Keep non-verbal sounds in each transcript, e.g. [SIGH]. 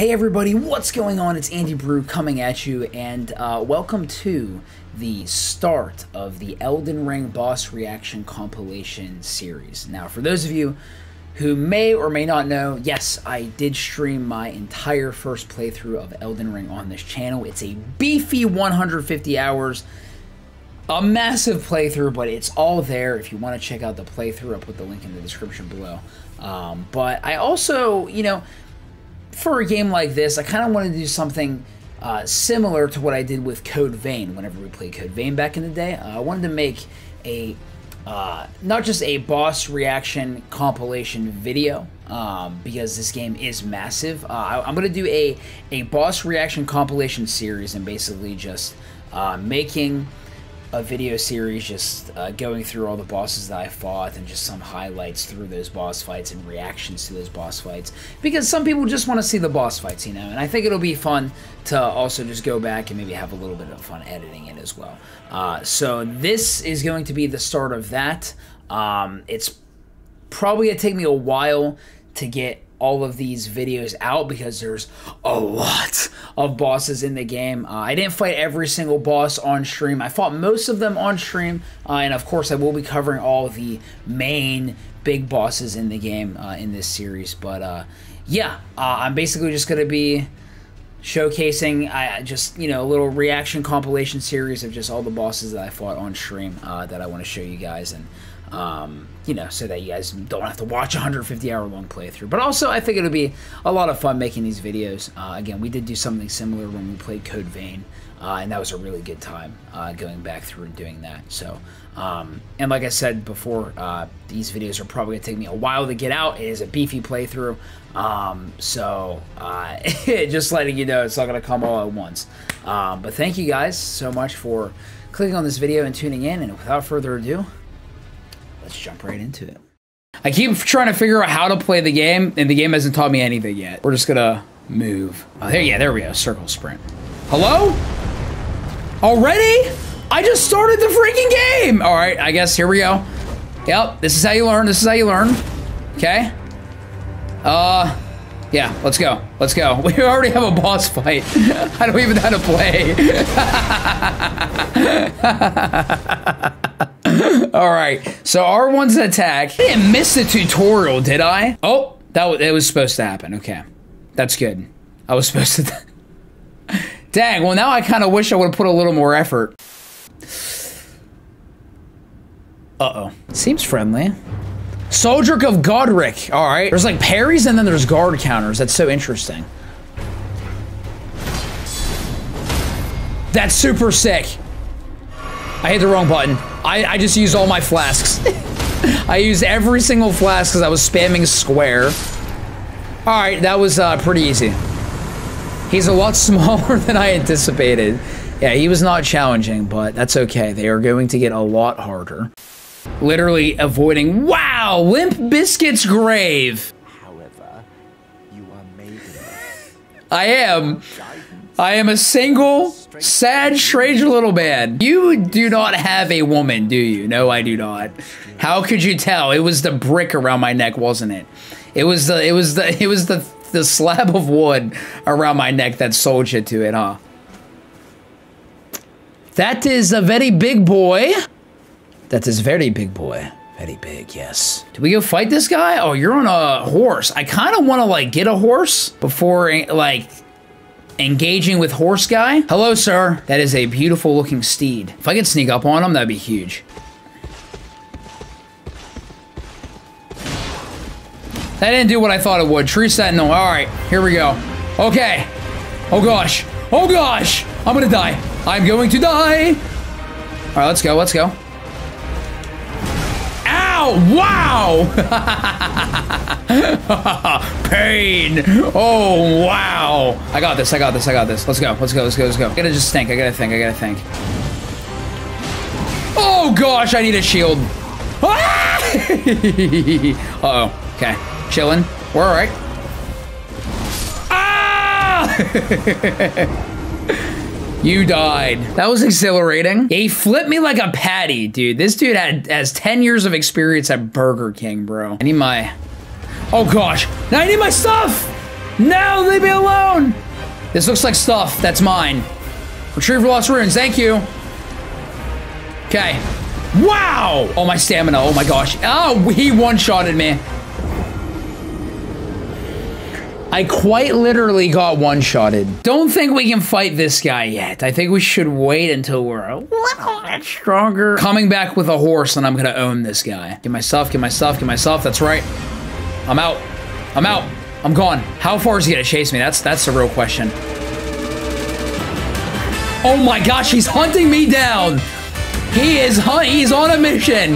Hey everybody, what's going on? It's Andy Bru coming at you, and uh, welcome to the start of the Elden Ring boss reaction compilation series. Now, for those of you who may or may not know, yes, I did stream my entire first playthrough of Elden Ring on this channel. It's a beefy 150 hours, a massive playthrough, but it's all there. If you want to check out the playthrough, I'll put the link in the description below. Um, but I also, you know, for a game like this, I kind of wanted to do something uh, similar to what I did with Code Vein whenever we played Code Vein back in the day. Uh, I wanted to make a uh, not just a boss reaction compilation video um, because this game is massive. Uh, I, am to do a a boss reaction compilation series and basically just uh, making a video series just uh, going through all the bosses that I fought and just some highlights through those boss fights and reactions to those boss fights. Because some people just want to see the boss fights, you know, and I think it'll be fun to also just go back and maybe have a little bit of fun editing it as well. Uh, so this is going to be the start of that. Um, it's probably to take me a while to get all of these videos out because there's a lot of bosses in the game. Uh, I didn't fight every single boss on stream. I fought most of them on stream, uh, and of course, I will be covering all the main big bosses in the game uh, in this series. But uh, yeah, uh, I'm basically just going to be showcasing I just you know a little reaction compilation series of just all the bosses that I fought on stream uh, that I want to show you guys and um, you know, so that you guys don't have to watch a 150 hour long playthrough. But also, I think it'll be a lot of fun making these videos. Uh, again, we did do something similar when we played Code Vein, uh, and that was a really good time uh, going back through and doing that. So, um, and like I said before, uh, these videos are probably gonna take me a while to get out. It is a beefy playthrough, um, so uh, [LAUGHS] just letting you know, it's not gonna come all at once. Um, but thank you guys so much for clicking on this video and tuning in. And without further ado let's jump right into it. I keep trying to figure out how to play the game, and the game hasn't taught me anything yet. We're just gonna move. Oh, there, yeah, there we go. Circle sprint. Hello? Already? I just started the freaking game! All right, I guess here we go. Yep, this is how you learn. This is how you learn. Okay. Uh, yeah, let's go. Let's go. [LAUGHS] We already have a boss fight. [LAUGHS] I don't even know how to play. [LAUGHS] [LAUGHS] All right. So R1's an attack. I didn't miss the tutorial, did I? Oh, that was, it was supposed to happen. Okay. That's good. I was [LAUGHS] supposed to... [LAUGHS] Dang, well now I kind of wish I would have put a little more effort. Uh-oh. Seems friendly. Soldier of Godrick. All right. There's like parries and then there's guard counters. That's so interesting. That's super sick. I hit the wrong button. I, I just used all my flasks. [LAUGHS] I used every single flask because I was spamming square. Alright, that was uh, pretty easy. He's a lot [LAUGHS] smaller than I anticipated. Yeah, he was not challenging, but that's okay. They are going to get a lot harder. Literally avoiding- Wow! Limp Biscuit's grave! However, you are made [LAUGHS] I am. I am a single Sad, strange little man. You do not have a woman, do you? No, I do not. How could you tell? It was the brick around my neck, wasn't it? It was the it was the [LAUGHS] it was the the slab of wood around my neck that sold you to it, huh? That is a very big boy. That is very big boy. Very big, yes. Do we go fight this guy? Oh, you're on a horse. I kind of want to like get a horse before like engaging with horse guy. Hello, sir. That is a beautiful looking steed. If I could sneak up on him, that'd be huge. That didn't do what I thought it would. Tree Sentinel. All right, here we go. Okay. Oh, gosh. Oh, gosh. I'm going to die. I'm going to die. All right, let's go. Let's go. Wow! [LAUGHS] Pain! Oh, wow! I got this, I got this, I got this. Let's go, let's go, let's go, let's go. I gotta just think, I gotta think, I gotta think. Oh gosh, I need a shield. [LAUGHS] Uh-oh, okay. Chilling. We're alright. Ah! [LAUGHS] You died. That was exhilarating. He flipped me like a patty, dude. This dude had has 10 years of experience at Burger King, bro. I need my... Oh, gosh. Now I need my stuff! No, leave me alone! This looks like stuff. That's mine. Retrieve lost runes. Thank you. Okay. Wow! Oh, my stamina. Oh, my gosh. Oh, he one-shotted me. I quite literally got one-shotted. Don't think we can fight this guy yet. I think we should wait until we're a little bit stronger. Coming back with a horse and I'm gonna own this guy. Get myself, get myself, get myself. That's right. I'm out. I'm out. I'm gone. How far is he gonna chase me? That's that's the real question. Oh my gosh, he's hunting me down. He is he's on a mission.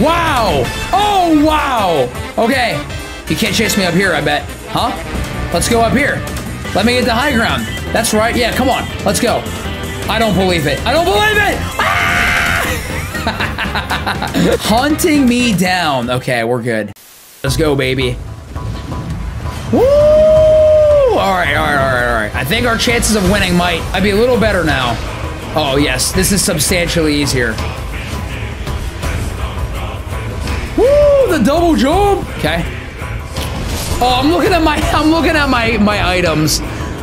Wow. Oh wow. Okay. You can't chase me up here, I bet. Huh? Let's go up here. Let me get the high ground. That's right. Yeah, come on. Let's go. I don't believe it. I don't believe it! Ah! [LAUGHS] Hunting me down. Okay, we're good. Let's go, baby. Woo! All right, all right, all right, all right. I think our chances of winning might I'd be a little better now. Oh, yes. This is substantially easier. Woo! The double jump! Okay. Oh, I'm looking at my [LAUGHS] I'm looking at my my items.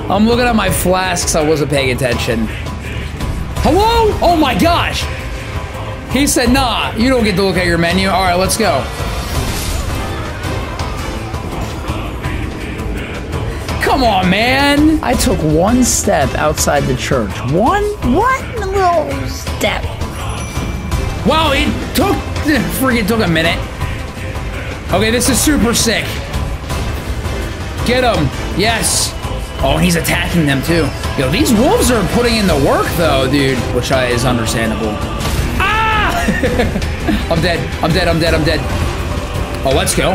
I'm looking at my flasks. I wasn't paying attention. Hello? Oh my gosh. He said, nah, you don't get to look at your menu. All right, let's go. Come on, man. I took one step outside the church. One, one little step. Wow, it took, [LAUGHS] freaking took a minute. Okay, this is super sick. Get him. Yes. Oh, and he's attacking them too. Yo, these wolves are putting in the work though, dude, which I, is understandable. Ah! [LAUGHS] I'm dead. I'm dead. I'm dead. I'm dead. Oh, let's go.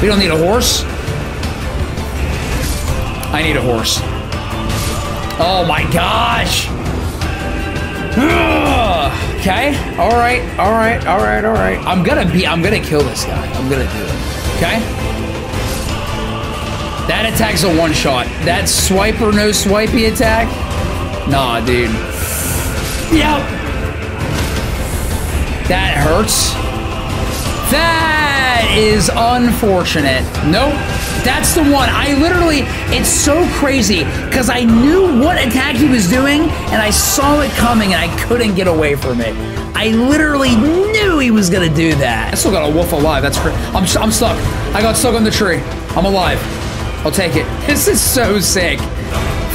We don't need a horse. I need a horse. Oh my gosh. [SIGHS] okay. All right. All right. All right. All right. I'm gonna be. I'm gonna kill this guy. I'm gonna do it. Okay. That attack's a one shot. That swiper no swipey attack. Nah, dude. Yep. That hurts. That is unfortunate. Nope. That's the one. I literally, it's so crazy because I knew what attack he was doing and I saw it coming and I couldn't get away from it. I literally knew he was going to do that. I still got a wolf alive. That's crazy. I'm, I'm stuck. I got stuck on the tree. I'm alive. I'll take it. [LAUGHS] This is so sick.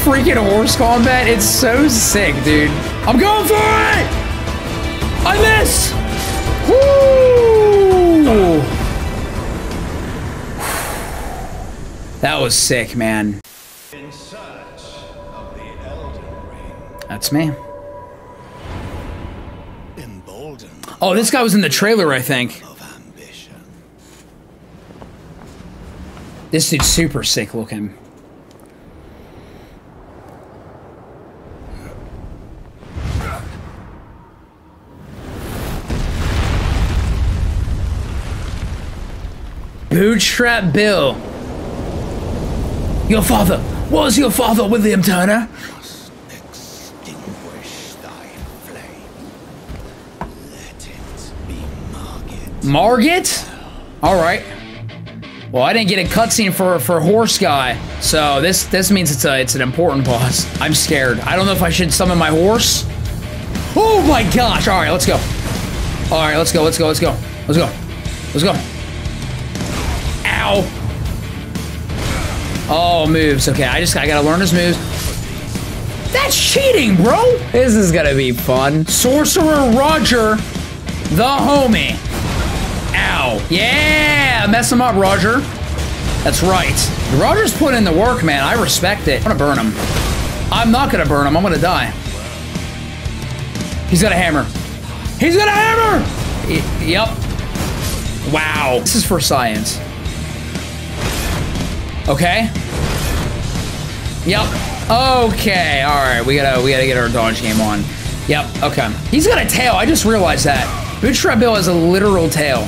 Freaking horse combat. It's so sick, dude. I'm going for it! I missed! Woo! That was sick, man. That's me. Oh, this guy was in the trailer, I think. This dude's super sick looking. Bootstrap Bill. Your father. Was your father William Turner? Margit. Margit? Alright. Well, I didn't get a cutscene for for horse guy, so this this means it's a it's an important boss. I'm scared. I don't know if I should summon my horse. Oh my gosh! All right, let's go. All right, let's go. Let's go. Let's go. Let's go. Let's go. Ow! Oh, moves. Okay, I just I gotta learn his moves. That's cheating, bro. This is gonna be fun. Sorcerer Roger, the homie. Yeah! Mess him up, Roger. That's right. Roger's put in the work, man. I respect it. I'm gonna burn him. I'm not gonna burn him. I'm gonna die. He's got a hammer. He's got a hammer! Y yep. Wow. This is for science. Okay. Yep. Okay. All right. We gotta we gotta get our dodge game on. Yep. Okay. He's got a tail. I just realized that. Bootstrap Bill has a literal tail.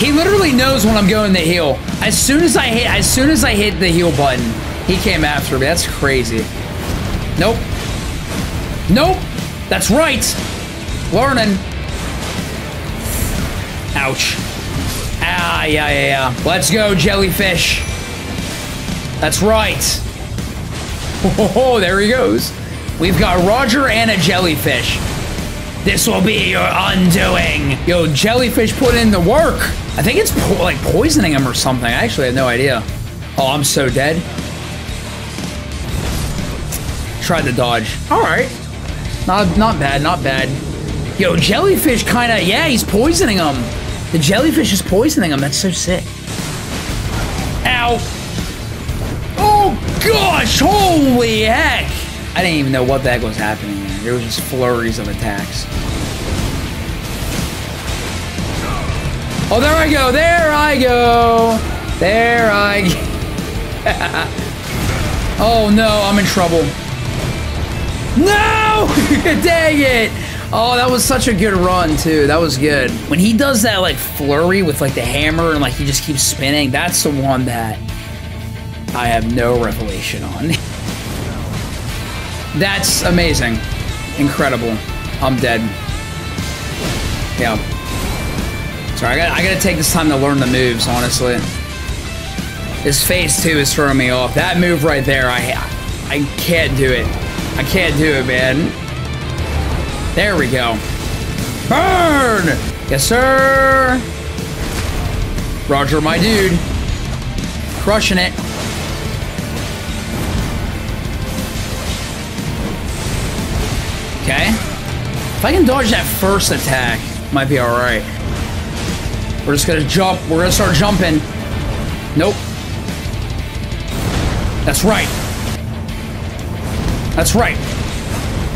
He literally knows when I'm going to heal. As soon as I hit, as soon as I hit the heal button, he came after me. That's crazy. Nope. Nope. That's right. Learning. Ouch. Ah, yeah, yeah, yeah. Let's go, jellyfish. That's right. [LAUGHS] Oh, there he goes. We've got Roger and a jellyfish. This will be your undoing. Yo, jellyfish put in the work. I think it's po like poisoning him or something. I actually have no idea. Oh, I'm so dead. Tried to dodge. All right. Not, not bad, not bad. Yo, jellyfish kind of, yeah, he's poisoning him. The jellyfish is poisoning him. That's so sick. Ow. Oh, gosh. Holy heck. I didn't even know what the heck was happening There was just flurries of attacks. Oh, there I go. There I go. There I [LAUGHS] go. oh, no. I'm in trouble. No! [LAUGHS] Dang it! Oh, that was such a good run, too. That was good. When he does that, like, flurry with, like, the hammer and, like, he just keeps spinning, that's the one that I have no revelation on. [LAUGHS] that's amazing. Incredible. I'm dead. Yeah. Sorry, I gotta, I gotta take this time to learn the moves, honestly. His face, too, is throwing me off. That move right there, I, I can't do it. I can't do it, man. There we go. Burn! Yes, sir. Roger, my dude. Crushing it. Okay. If I can dodge that first attack, might be alright. We're just gonna jump. We're gonna start jumping. Nope. That's right. That's right.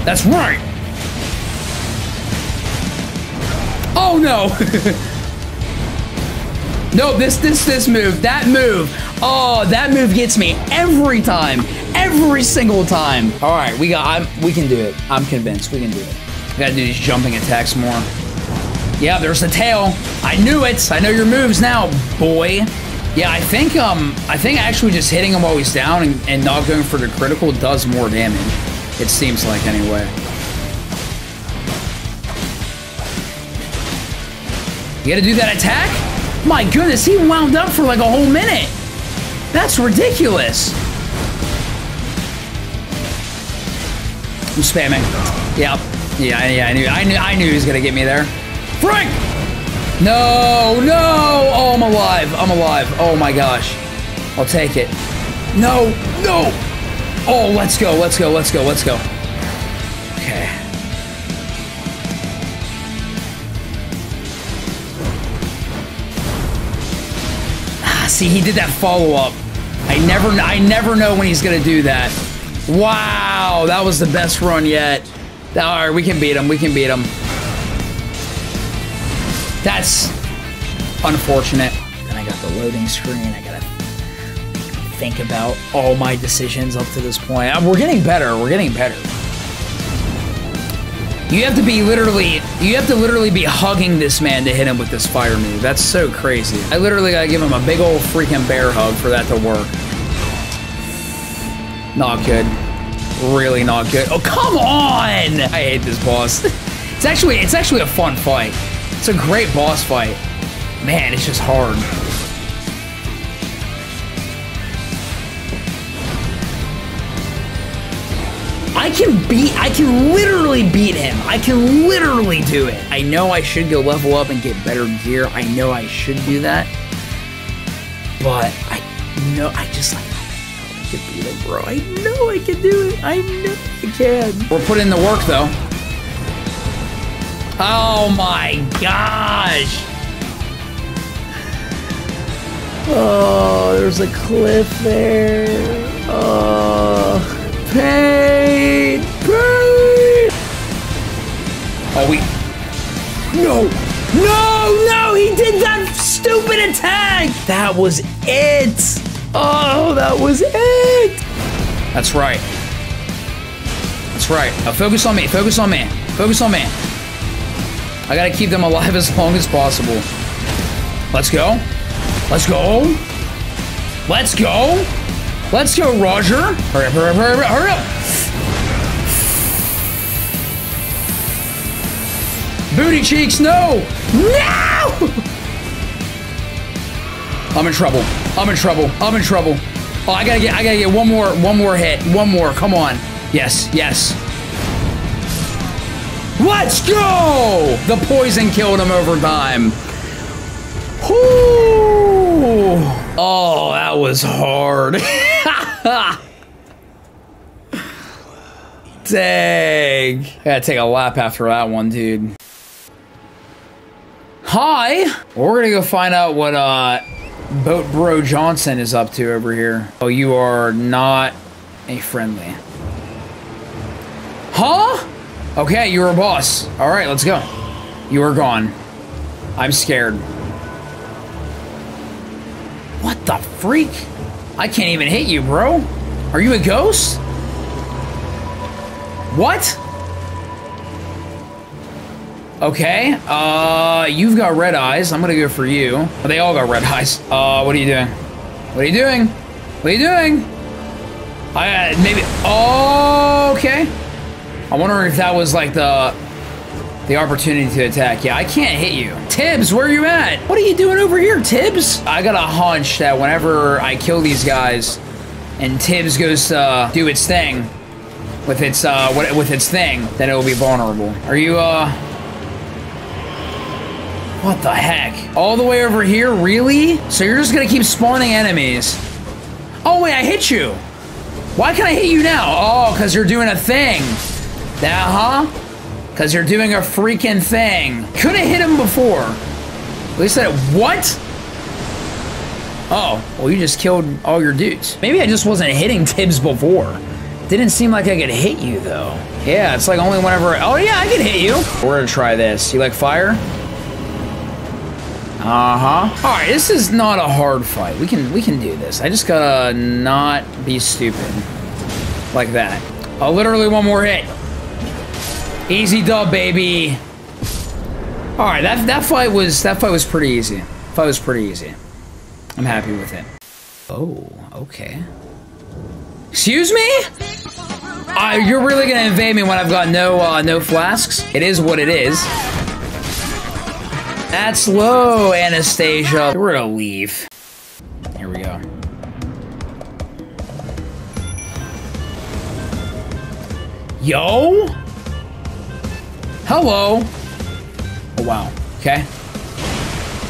That's right. Oh no. [LAUGHS] no, this this this move, that move. Oh, that move gets me every time. Every single time. All right, we got I'm we can do it. I'm convinced we can do it. We got to do these jumping attacks more. Yeah, there's the tail. I knew it. I know your moves now, boy. Yeah, I think um I think actually just hitting him while he's down and, and not going for the critical does more damage. It seems like anyway. You gotta do that attack? My goodness, he wound up for like a whole minute. That's ridiculous. I'm spamming. Yep. Yeah, yeah, I knew I knew I knew he was gonna get me there. Frank! No, no! Oh, I'm alive. I'm alive. Oh my gosh. I'll take it. No, no! Oh, let's go, let's go, let's go, let's go. Okay. Ah, see, he did that follow-up. I never, I never know when he's gonna do that. Wow, that was the best run yet. All right, we can beat him. We can beat him. That's unfortunate. Then I got the loading screen. I gotta think about all my decisions up to this point. Uh, We're getting better. We're getting better. You have to be literally, you have to literally be hugging this man to hit him with this fire move. That's so crazy. I literally gotta give him a big old freaking bear hug for that to work. Not good. Really not good. Oh, come on! I hate this boss. [LAUGHS] It's actually, it's actually a fun fight. It's a great boss fight. Man, it's just hard. I can beat, I can literally beat him. I can literally do it. I know I should go level up and get better gear. I know I should do that. But I know, I just like, can beat him, bro. I know I can do it. I know I can. We're putting in the work, though. Oh my gosh. Oh, there's a cliff there. Oh, pain, pain. Oh, we. No, no, no! He did that stupid attack. That was it. Oh, that was it. That's right. That's right. Now focus on me. Focus on me. Focus on me. I gotta keep them alive [LAUGHS] as long as possible. Let's go. Let's go. Let's go. Let's go, Roger. Hurry up, hurry up, hurry up, hurry up. Booty cheeks, no. No! [LAUGHS] I'm in trouble. I'm in trouble. I'm in trouble. Oh, I gotta get, I gotta get one more, one more hit. One more, come on. Yes, yes. Let's go! The poison killed him over time. Whoo! Oh, that was hard. [LAUGHS] Dang. I gotta take a lap after that one, dude. Hi! We're gonna go find out what, uh, Boat Bro Johnson is up to over here. Oh, you are not a friendly. Huh? Okay, you're a boss. Alright, let's go. You are gone. I'm scared. What the freak? I can't even hit you, bro. Are you a ghost? What? Okay, uh, you've got red eyes. I'm gonna go for you. Oh, they all got red [LAUGHS] eyes. Uh, what are you doing? What are you doing? What are you doing? I, uh, maybe, oh, okay. I wonder if that was like the, the opportunity to attack. Yeah, I can't hit you. Tibbs, where are you at? What are you doing over here, Tibbs? I got a hunch that whenever I kill these guys and Tibbs goes to do its thing with its, uh, with its thing, then it will be vulnerable. Are you, uh, what the heck? All the way over here? Really? So you're just gonna keep spawning enemies? Oh, wait, I hit you. Why can I hit you now? Oh, because you're doing a thing. That, huh? Because you're doing a freaking thing. Could have hit him before. At least what? Oh, well, you just killed all your dudes. Maybe I just wasn't hitting Tibbs before. Didn't seem like I could hit you, though. Yeah, it's like only whenever, oh yeah, I can hit you. We're gonna try this. You like fire? Uh-huh. Alright, this is not a hard fight. We can we can do this. I just gotta not be stupid. Like that. Oh, literally one more hit. Easy dub, baby. Alright, that that fight was that fight was pretty easy. Fight was pretty easy. I'm happy with it. Oh, okay. Excuse me? Uh, you're really gonna invade me when I've got no uh, no flasks? It is what it is. That's low, Anastasia. We're gonna leave. Here we go. Yo? Hello? Oh, wow. Okay.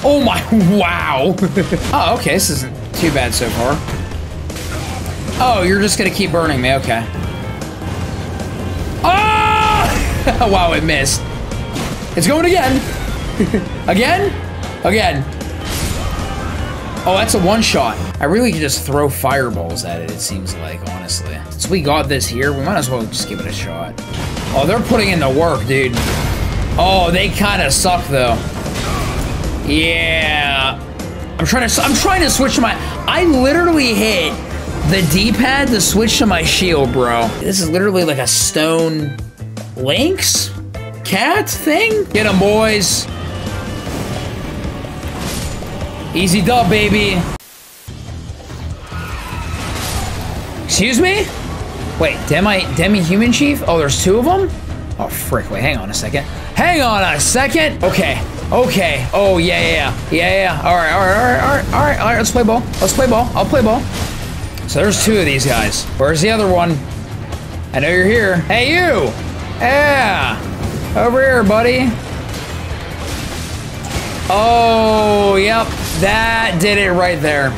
Oh my, [LAUGHS] wow. [LAUGHS] oh, okay, this isn't too bad so far. Oh, you're just gonna keep burning me, okay. Oh! [LAUGHS] wow, it missed. It's going again. [LAUGHS] Again? Again. Oh, that's a one shot. I really could just throw fireballs at it, it seems like, honestly. Since we got this here, we might as well just give it a shot. Oh, they're putting in the work, dude. Oh, they kind of suck, though. Yeah. I'm trying to I'm trying to switch my I literally hit the D-pad to switch to my shield, bro. This is literally like a stone lynx cat thing. Get them, boys. Easy dub, baby. Excuse me? Wait, demi demi human chief? Oh, there's two of them? Oh, frick. Wait, hang on a second. Hang on a second. Okay. Okay. Oh, yeah, yeah, yeah. Yeah, yeah. All right, all right, all right, all right, all right, all right. Let's play ball. Let's play ball. I'll play ball. So there's two of these guys. Where's the other one? I know you're here. Hey, you. Yeah. Over here, buddy. Oh, yep. That did it right there.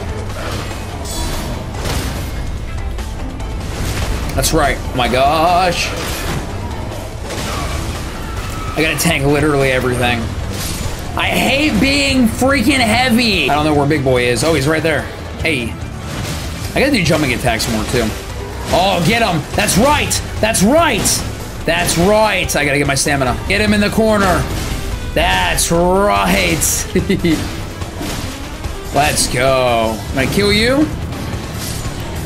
That's right. Oh my gosh. I gotta tank literally everything. I hate being freaking heavy. I don't know where Big Boy is. Oh, he's right there. Hey. I gotta do jumping attacks more, too. Oh, get him. That's right. That's right. That's right. I gotta get my stamina. Get him in the corner. That's right. [LAUGHS] Let's go. I'm gonna kill you.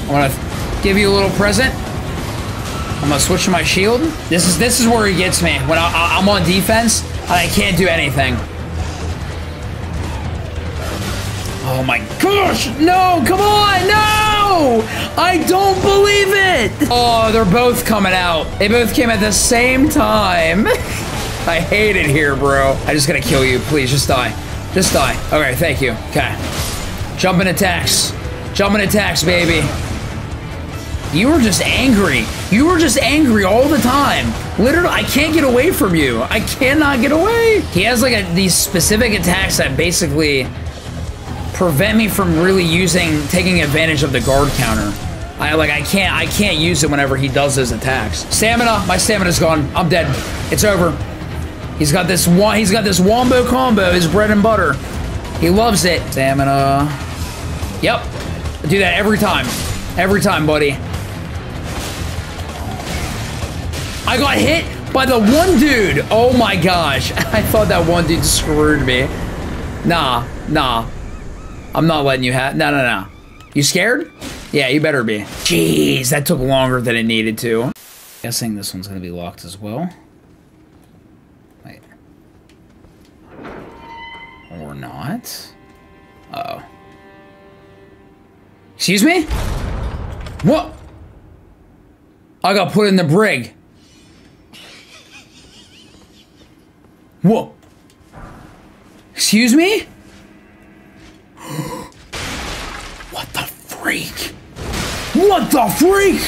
I'm gonna give you a little present. I'm gonna switch to my shield. This is this is where he gets me. When I, I, I'm on defense, I can't do anything. Oh my gosh! No! Come on! No! I don't believe it! Oh, they're both coming out. They both came at the same time. [LAUGHS] I hate it here, bro. I just gotta kill you. Please, just die. Just die. Okay, thank you. Okay. Jumping attacks. Jumping attacks, baby. You were just angry. You were just angry all the time. Literally, I can't get away from you. I cannot get away. He has like a, these specific attacks that basically prevent me from really using, taking advantage of the guard counter. I like, I can't, I can't use it whenever he does his attacks. Stamina, my stamina's gone. I'm dead. It's over. He's got this one, he's got this wombo combo, his bread and butter. He loves it. Stamina. Yep. I do that every time. Every time, buddy. I got hit by the one dude. Oh my gosh. [LAUGHS] I thought that one dude screwed me. Nah, nah. I'm not letting you have. No, no, no. You scared? Yeah, you better be. Jeez, that took longer than it needed to. Guessing this one's gonna be locked as well. Wait. Or not? Uh oh. Excuse me? What? I got put in the brig. What? Excuse me? [GASPS] what the freak? What the freak?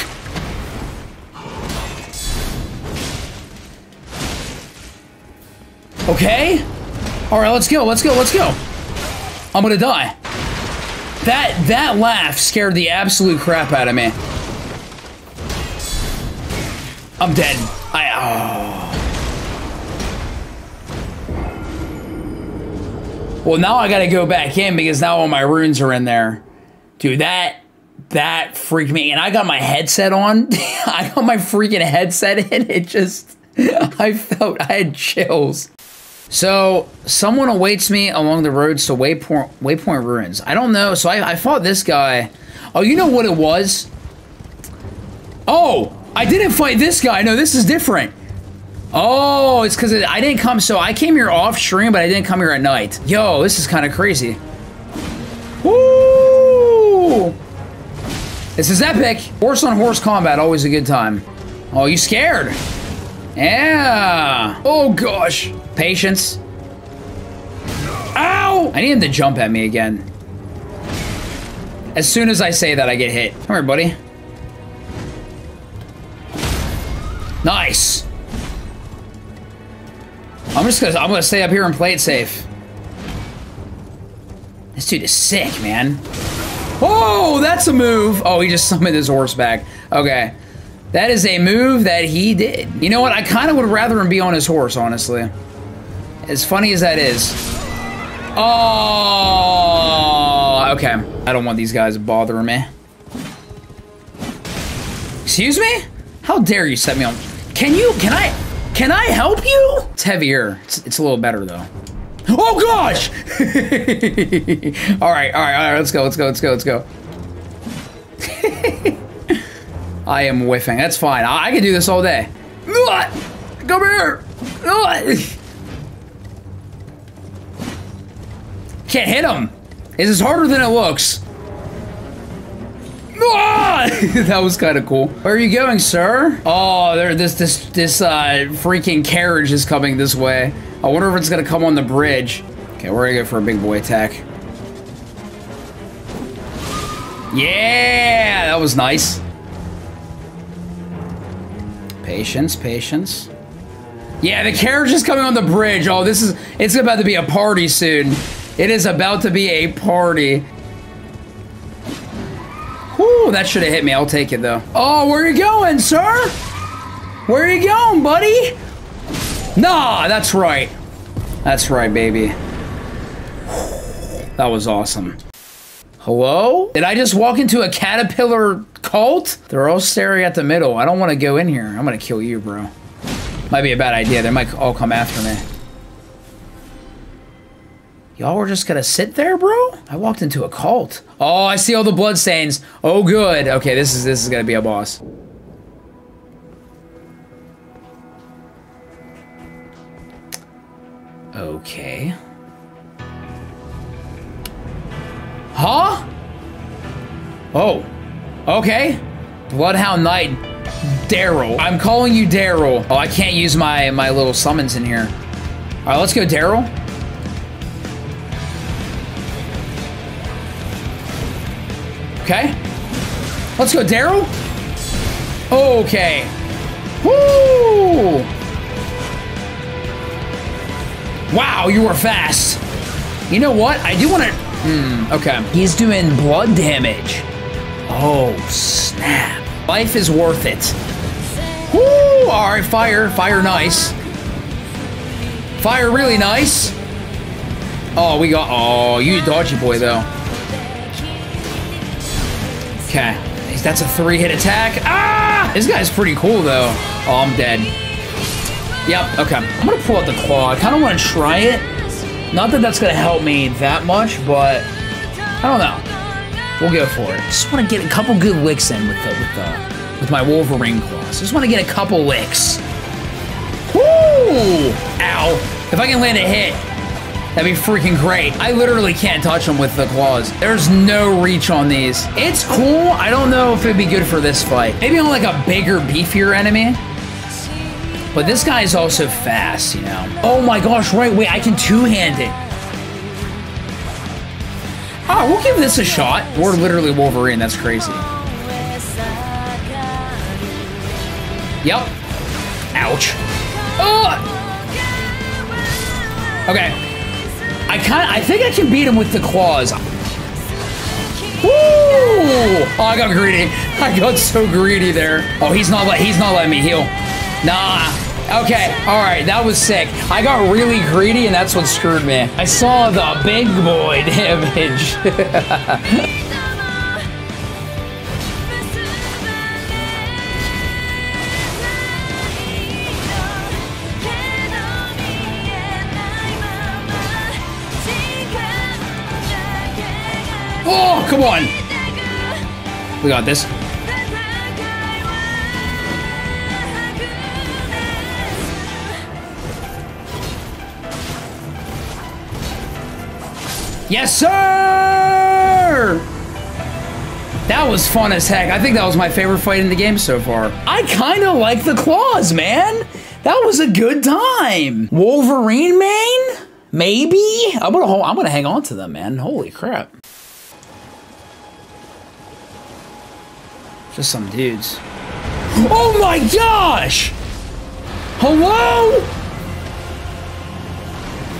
Okay. All right, let's go. Let's go. Let's go. I'm gonna die. That that laugh scared the absolute crap out of me. I'm dead. I oh. Well, now I gotta go back in because now all my runes are in there. Dude, that that freaked me. And I got my headset on. [LAUGHS] I got my freaking headset in. It just I felt I had chills. So someone awaits me along the roads to Waypoint Waypoint Ruins. I don't know. So I, I fought this guy. Oh, you know what it was? Oh, I didn't fight this guy. No, this is different. Oh, it's because I didn't come. So I came here off stream, but I didn't come here at night. Yo, this is kind of crazy. Woo! This is epic. Horse on horse combat, always a good time. Oh, you scared? Yeah. Oh, gosh. Patience. Ow! I need him to jump at me again. As soon as I say that, I get hit. Come here, buddy. Nice. I'm just gonna I'm gonna stay up here and play it safe. This dude is sick, man. Oh, that's a move. Oh, he just [LAUGHS] summoned his horse back. Okay. That is a move that he did. You know what? I kind of would rather him be on his horse, honestly. As funny as that is. Oh, okay. I don't want these guys bothering me. Excuse me? How dare you set me on? Can you, can I, can I help you? It's heavier. It's, it's a little better though. Oh gosh! [LAUGHS] all right, all right, all right. Let's go. Let's go. Let's go. Let's go. [LAUGHS] I am whiffing. That's fine. I, I can do this all day. Come here. [LAUGHS] Can't hit him. This is harder than it looks. [LAUGHS] that was kind of cool. Where are you going, sir? Oh, there. This this this uh, freaking carriage is coming this way. I wonder if it's gonna come on the bridge. Okay, we're gonna go for a big boy attack. Yeah, that was nice. Patience, patience. Yeah, the carriage is coming on the bridge. Oh, this is, it's about to be a party soon. It is about to be a party. Whew, that should have hit me. I'll take it, though. Oh, where are you going, sir? Where are you going, buddy? Nah, that's right. That's right, baby. That was awesome. Hello? Did I just walk into a caterpillar cult? They're all staring at the middle. I don't want to go in here. I'm going to kill you, bro. Might be a bad idea. They might all come after me. Y'all were just gonna sit there, bro? I walked into a cult. Oh, I see all the bloodstains. Oh, good. Okay, this is this is gonna be a boss. Okay. Huh? Oh. Okay. Bloodhound Knight Daryl. I'm calling you Daryl. Oh, I can't use my, my little summons in here. All right, let's go, Daryl. Okay. Let's go, Daryl. Okay. Woo! Wow, you were fast. You know what? I do want to... Hmm, okay. He's doing blood damage. Oh, snap. Life is worth it. Woo! All right, fire. Fire nice. Fire really nice. Oh, we got... Oh, you dodgy boy, though. Okay. That's a three-hit attack. Ah! This guy's pretty cool, though. Oh, I'm dead. Yep, okay. I'm gonna pull out the claw. I kind of want to try it. Not that that's gonna help me that much, but I don't know. We'll go for it. Just want to get a couple good licks in with the with the with my Wolverine claws. Just want to get a couple licks. Woo! Ow! If I can land a hit, that'd be freaking great. I literally can't touch them with the claws. There's no reach on these. It's cool. I don't know if it'd be good for this fight. Maybe on like a bigger, beefier enemy. But this guy is also fast, you know. Oh my gosh, right, wait, I can two-hand it. Oh, we'll give this a shot. We're literally Wolverine, that's crazy. Yep. Ouch. Oh! Okay. I kind I think I can beat him with the claws. Woo! Oh, I got greedy. I got so greedy there. Oh, he's not let he's not letting me heal. Nah. Okay, alright, that was sick. I got really greedy and that's what screwed me. I saw the big boy [LAUGHS] damage. [LAUGHS] We got this. Yes, sir! That was fun as heck. I think that was my favorite fight in the game so far. I kind of like the claws, man. That was a good time. Wolverine main? Maybe? I'm gonna I'm gonna hang on to them, man. Holy crap. Just some dudes. Oh my gosh! Hello?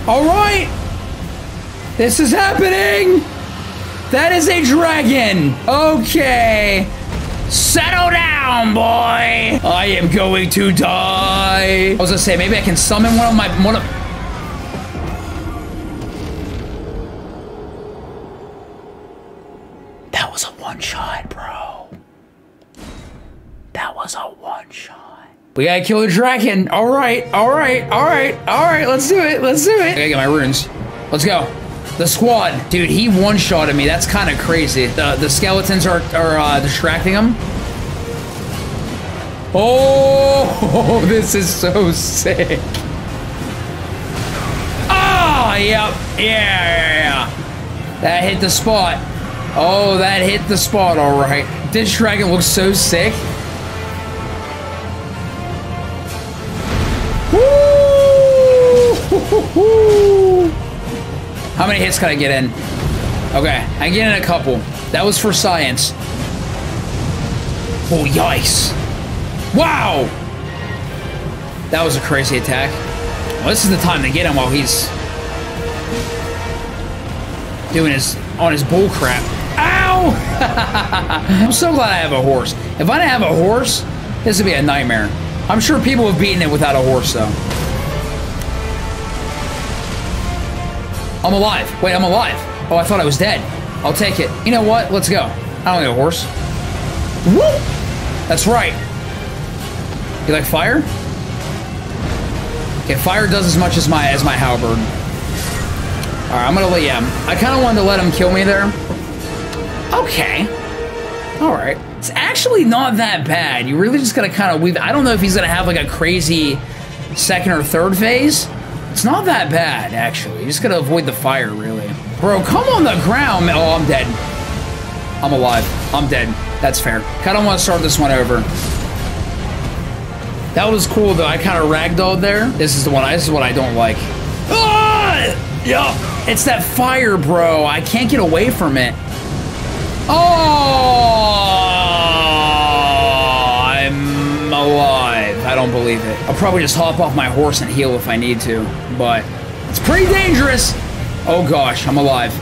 All right. This is happening! That is a dragon! Okay. Settle down, boy! I am going to die! I was gonna say, maybe I can summon one of my... One of... That was a one-shot. That was a one-shot. We gotta kill the dragon. All right, all right, all right, all right. Let's do it. Let's do it. I gotta get my runes. Let's go. The squad. Dude, he one-shotted me. That's kind of crazy. The, the skeletons are, are uh, distracting him. Oh, [LAUGHS] this is so sick. Oh, yep. Yeah, yeah, yeah. That hit the spot. Oh, that hit the spot, all right. This dragon looks so sick. How many hits can I get in? Okay, I get in a couple. That was for science. Oh, yikes. Wow! That was a crazy attack. Well, this is the time to get him while he's doing his on his bull crap. Ow! [LAUGHS] I'm so glad I have a horse. If I didn't have a horse, this would be a nightmare. I'm sure people have beaten it without a horse, though. I'm alive. Wait, I'm alive. Oh, I thought I was dead. I'll take it. You know what? Let's go. I don't need a horse. Woo! That's right. You like fire? Okay, fire does as much as my as my halberd. All right, I'm gonna let yeah. I kind of wanted to let him kill me there. Okay. All right. It's actually not that bad. You really just gotta kind of weave. I don't know if he's gonna have like a crazy second or third phase. It's not that bad, actually. You just gotta avoid the fire, really. Bro, come on the ground. Oh, I'm dead. I'm alive. I'm dead. That's fair. Kinda wanna start this one over. That was cool, though. I kinda ragdolled there. This is the one, this is what I don't like. Ah! Yeah, it's that fire, bro. I can't get away from it. Oh, I'm alive. Don't believe it. I'll probably just hop off my horse and heal if I need to, but it's pretty dangerous. Oh gosh, I'm alive.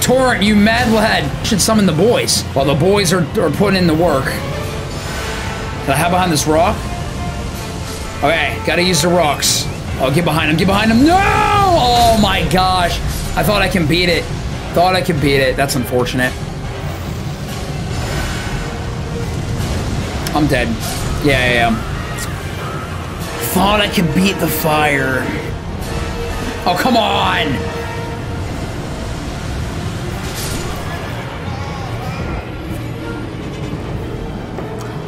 Torrent, you mad lad, should summon the boys while the boys are, are putting in the work. Can I hide behind this rock? Okay, gotta use the rocks. Oh, get behind him, get behind him. No! Oh my gosh. I thought I can beat it. Thought I could beat it. That's unfortunate. I'm dead. Yeah, I yeah. Thought I could beat the fire. Oh, come on!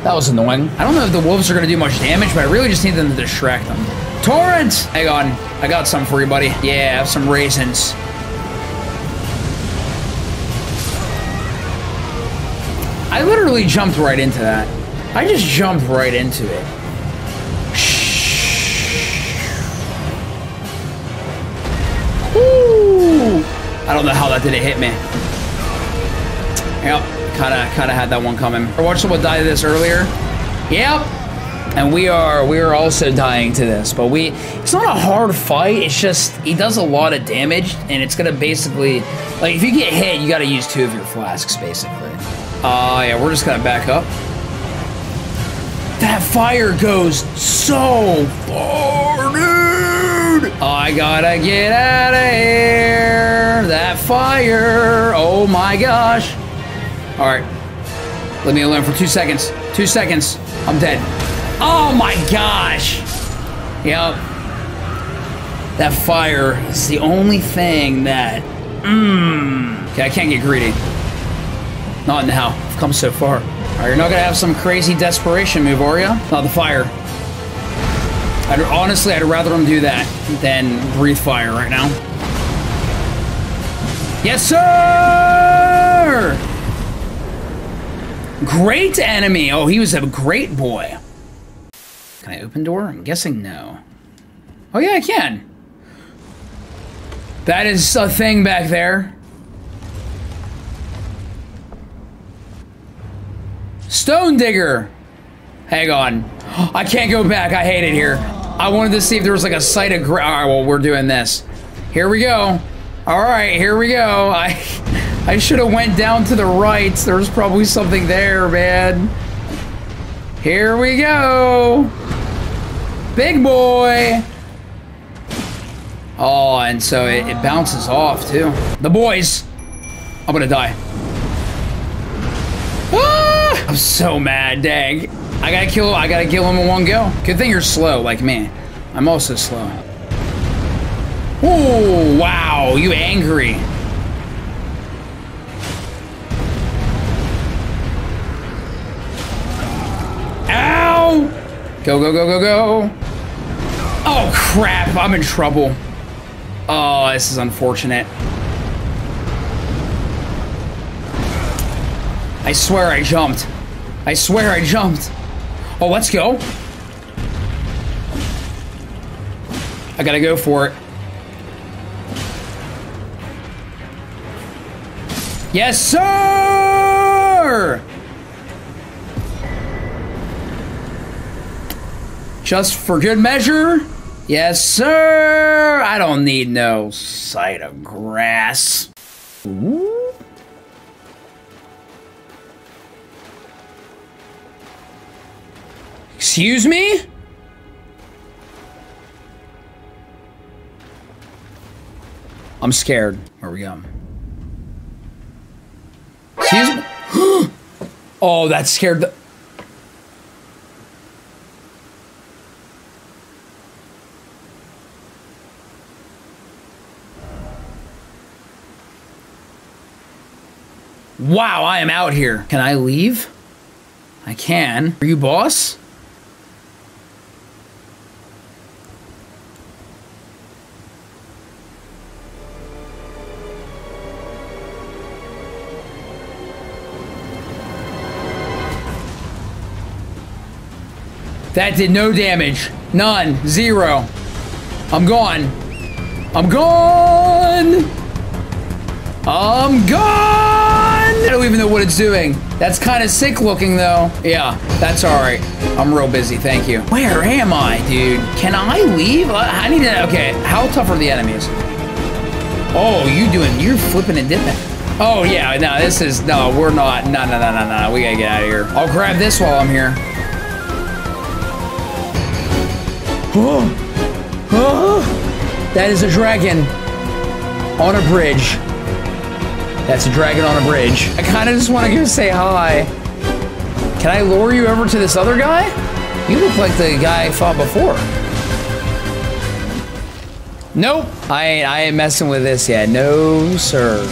That was annoying. I don't know if the wolves are going to do much damage, but I really just need them to distract them. Torrent! Hang on. I got some for you, buddy. Yeah, have some raisins. I literally jumped right into that. I just jumped right into it. I don't know how that didn't hit me. Yep, kind of, kind of had that one coming. I watched someone die to this earlier. Yep, and we are we are also dying to this but we it's not a hard fight it's just he does a lot of damage and it's gonna basically like if you get hit you got to use two of your flasks basically uh yeah we're just gonna back up that fire goes so far i gotta get out of here that fire oh my gosh all right let me alone for two seconds two seconds i'm dead Oh my gosh! Yep. That fire is the only thing that. Mmm. Okay, I can't get greedy. Not now. I've come so far. Alright, you're not gonna have some crazy desperation move, are you? Not the fire. I'd, honestly, I'd rather him do that than breathe fire right now. Yes, sir! Great enemy. Oh, he was a great boy. Can I open door? I'm guessing no. Oh yeah, I can. That is a thing back there. Stone digger. Hang on. I can't go back. I hate it here. I wanted to see if there was like a site of gra- All right, well, we're doing this. Here we go. All right, here we go. [LAUGHS] I I should have went down to the right. There's probably something there, man. Here we go. Big boy. Oh, and so it, it bounces off, too. The boys. I'm gonna die. Ah! I'm so mad, dang. I gotta kill I gotta kill him in one go. Good thing you're slow, like me. I'm also slow. Oh, wow, you angry. Ow! Go, go, go, go, go. Oh, crap. I'm in trouble. Oh, this is unfortunate. I swear I jumped. I swear I jumped. Oh, let's go. I gotta go for it. Yes, sir! Just for good measure? Yes, sir! I don't need no site of grace. Ooh. Excuse me? I'm scared. Where we go? Excuse me? [GASPS] oh, that scared the... Wow, I am out here. Can I leave? I can. Are you boss? That did no damage. None. Zero. I'm gone. I'm gone! I'm gone! I don't even know what it's doing. That's kind of sick looking though. Yeah, that's all right. I'm real busy, thank you. Where am I, dude? Can I leave? Uh, I need to, okay, how tough are the enemies? Oh, you doing, you're flipping and dipping. Oh yeah, no, this is, no, we're not, no, no, no, no, no, we gotta get out of here. I'll grab this while I'm here. Oh, oh, that is a dragon on a bridge. That's a dragon on a bridge. I kind of just want to go say hi. Can I lure you over to this other guy? You look like the guy I fought before. Nope, I I ain't messing with this yet. No, sir.